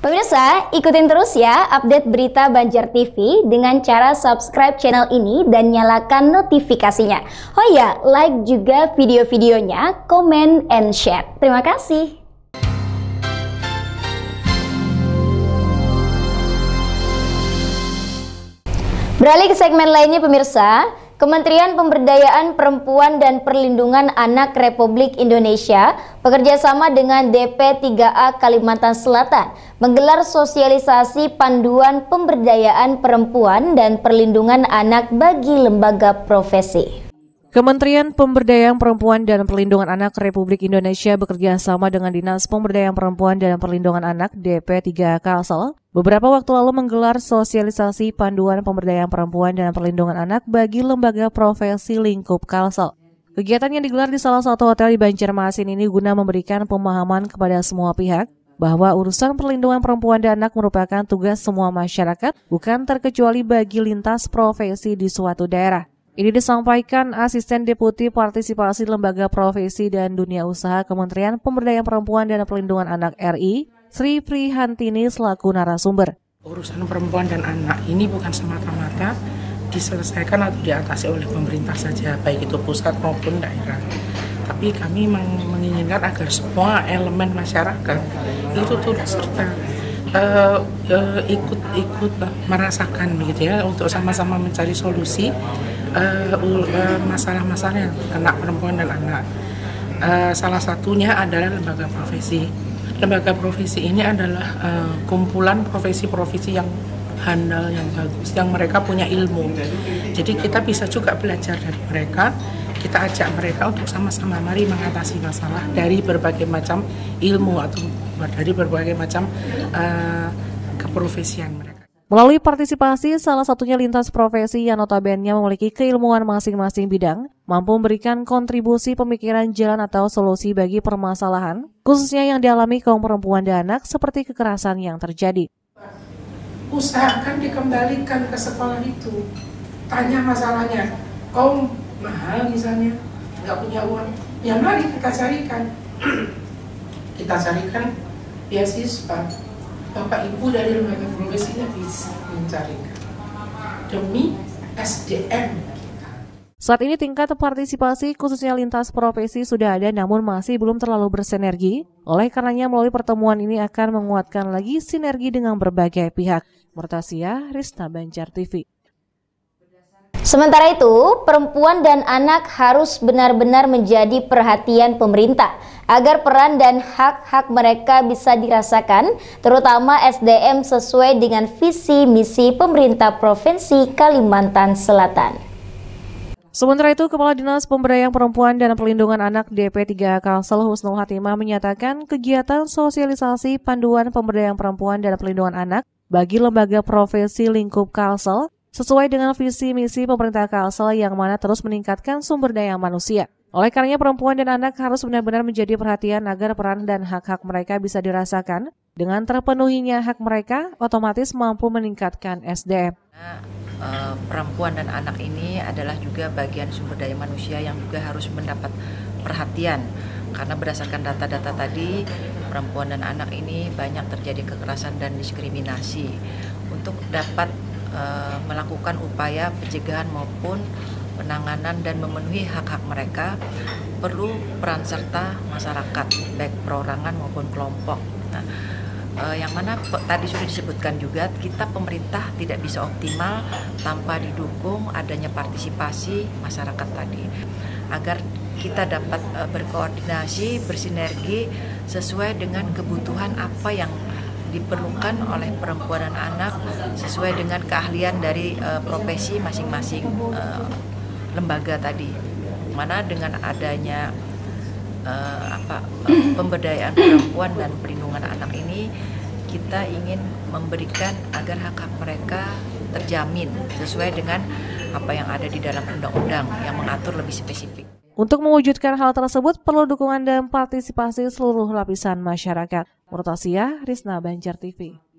Pemirsa, ikutin terus ya update berita Banjar TV dengan cara subscribe channel ini dan nyalakan notifikasinya. Oh ya, like juga video-videonya, comment and share. Terima kasih. Beralih ke segmen lainnya pemirsa, Kementerian Pemberdayaan Perempuan dan Perlindungan Anak Republik Indonesia bekerjasama dengan DP3A Kalimantan Selatan menggelar sosialisasi panduan pemberdayaan perempuan dan perlindungan anak bagi lembaga profesi. Kementerian Pemberdayaan Perempuan dan Perlindungan Anak Republik Indonesia bekerja sama dengan Dinas Pemberdayaan Perempuan dan Perlindungan Anak DP3 Kalsel beberapa waktu lalu menggelar sosialisasi panduan pemberdayaan perempuan dan perlindungan anak bagi lembaga profesi lingkup Kalsel. Kegiatan yang digelar di salah satu hotel di Banjarmasin ini guna memberikan pemahaman kepada semua pihak bahwa urusan perlindungan perempuan dan anak merupakan tugas semua masyarakat, bukan terkecuali bagi lintas profesi di suatu daerah. Ini disampaikan Asisten Deputi Partisipasi Lembaga Profesi dan Dunia Usaha Kementerian Pemberdayaan Perempuan dan Pelindungan Anak RI, Sri Prihantini selaku narasumber. Urusan perempuan dan anak ini bukan semata-mata diselesaikan atau diatasi oleh pemerintah saja, baik itu pusat maupun daerah. Tapi kami menginginkan agar semua elemen masyarakat itu turut serta uh, uh, ikut ikut uh, merasakan begitu ya untuk sama-sama mencari solusi masalah-masalah uh, uh, yang anak perempuan dan anak. Uh, salah satunya adalah lembaga profesi. Lembaga profesi ini adalah uh, kumpulan profesi-profesi yang handal, yang bagus, yang mereka punya ilmu. Jadi kita bisa juga belajar dari mereka. Kita ajak mereka untuk sama-sama mari mengatasi masalah dari berbagai macam ilmu atau dari berbagai macam uh, keprofesian mereka. Melalui partisipasi, salah satunya lintas profesi yang notabene memiliki keilmuan masing-masing bidang, mampu memberikan kontribusi pemikiran jalan atau solusi bagi permasalahan, khususnya yang dialami kaum perempuan dan anak seperti kekerasan yang terjadi. Usahakan dikembalikan ke sekolah itu. Tanya masalahnya, kaum mahal misalnya, nggak punya uang, ya mari kita carikan. kita carikan beasiswa Bapak Ibu dari lembaga profesinya bisa mencarikan demi SDM saat ini tingkat partisipasi khususnya lintas profesi sudah ada namun masih belum terlalu bersinergi. Oleh karenanya melalui pertemuan ini akan menguatkan lagi sinergi dengan berbagai pihak. Murtasia, Rista Banjar TV. Sementara itu, perempuan dan anak harus benar-benar menjadi perhatian pemerintah agar peran dan hak-hak mereka bisa dirasakan, terutama SDM sesuai dengan visi misi pemerintah Provinsi Kalimantan Selatan. Sementara itu, Kepala Dinas Pemberdayaan Perempuan dan Perlindungan Anak DP3 Kalsel Husnul Hatimah menyatakan kegiatan sosialisasi panduan pemberdayaan perempuan dan perlindungan anak bagi lembaga profesi lingkup Kalsel sesuai dengan visi misi pemerintah Kalsel yang mana terus meningkatkan sumber daya manusia. Oleh karenanya perempuan dan anak harus benar-benar menjadi perhatian agar peran dan hak-hak mereka bisa dirasakan. Dengan terpenuhinya hak mereka, otomatis mampu meningkatkan SDM. Nah, eh, perempuan dan anak ini adalah juga bagian sumber daya manusia yang juga harus mendapat perhatian karena berdasarkan data-data tadi perempuan dan anak ini banyak terjadi kekerasan dan diskriminasi untuk dapat uh, melakukan upaya pencegahan maupun penanganan dan memenuhi hak-hak mereka perlu peran serta masyarakat baik perorangan maupun kelompok. Nah, eh, yang mana tadi sudah disebutkan juga kita pemerintah tidak bisa optimal tanpa didukung adanya partisipasi masyarakat tadi agar kita dapat eh, berkoordinasi bersinergi sesuai dengan kebutuhan apa yang diperlukan oleh perempuan dan anak sesuai dengan keahlian dari uh, profesi masing-masing uh, lembaga tadi mana dengan adanya uh, apa pemberdayaan perempuan dan perlindungan anak ini kita ingin memberikan agar hak-hak mereka terjamin sesuai dengan apa yang ada di dalam undang-undang yang mengatur lebih spesifik. Untuk mewujudkan hal tersebut perlu dukungan dan partisipasi seluruh lapisan masyarakat. Murtasia, Risna Banjar TV.